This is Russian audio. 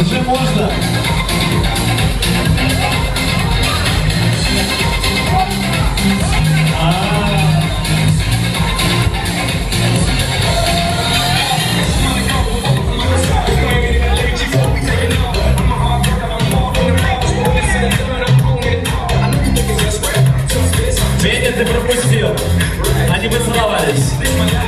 Уже можно. Петя, ты пропустил. Они поцеловались.